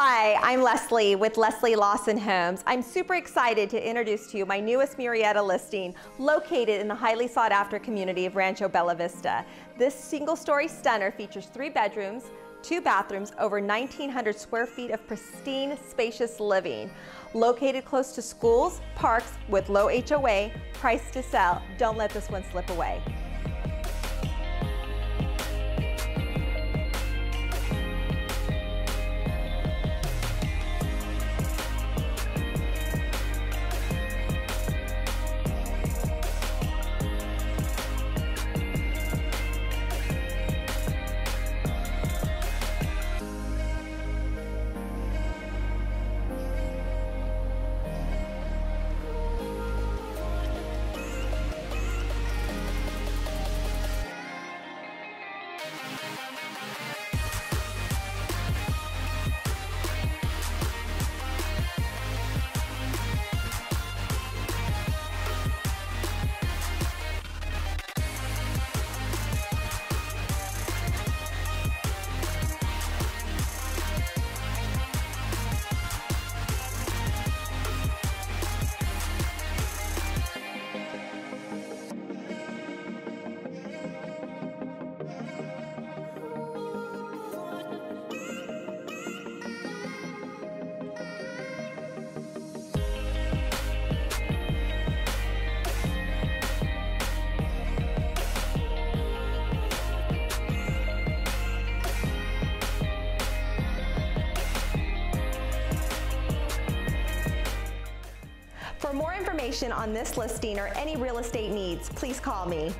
Hi, I'm Leslie with Leslie Lawson Homes. I'm super excited to introduce to you my newest Murrieta listing located in the highly sought after community of Rancho Bella Vista. This single story stunner features three bedrooms, two bathrooms, over 1,900 square feet of pristine, spacious living. Located close to schools, parks with low HOA, price to sell. Don't let this one slip away. For more information on this listing or any real estate needs, please call me.